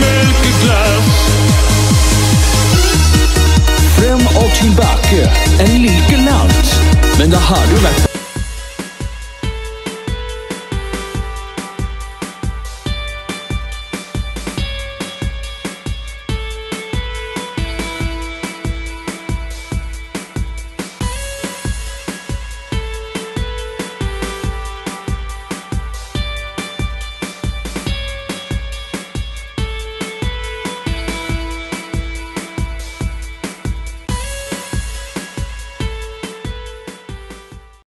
melkeglas. Fram och tillbaka en like langt. Men det har du vært